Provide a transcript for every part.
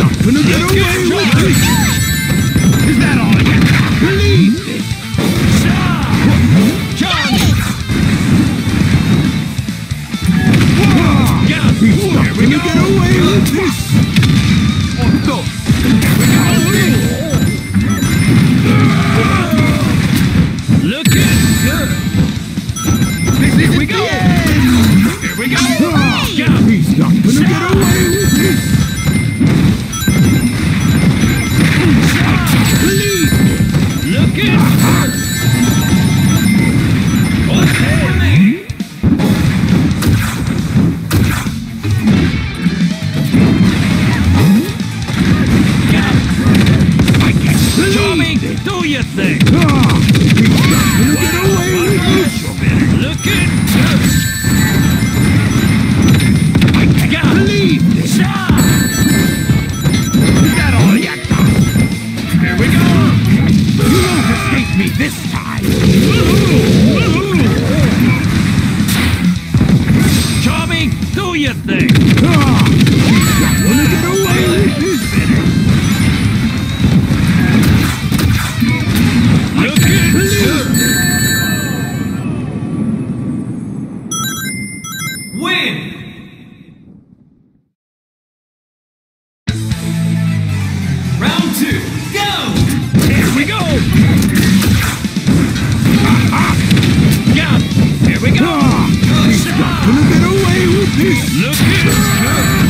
not gonna get away with this! Is that all I got? It! Charge! He's not gonna get away with this! There we go! Do your thing! You ah, get away with you! Look at... Look away with this! Look it!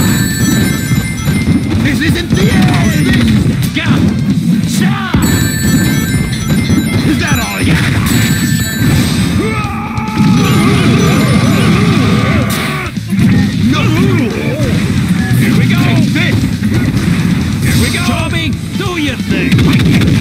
You thing.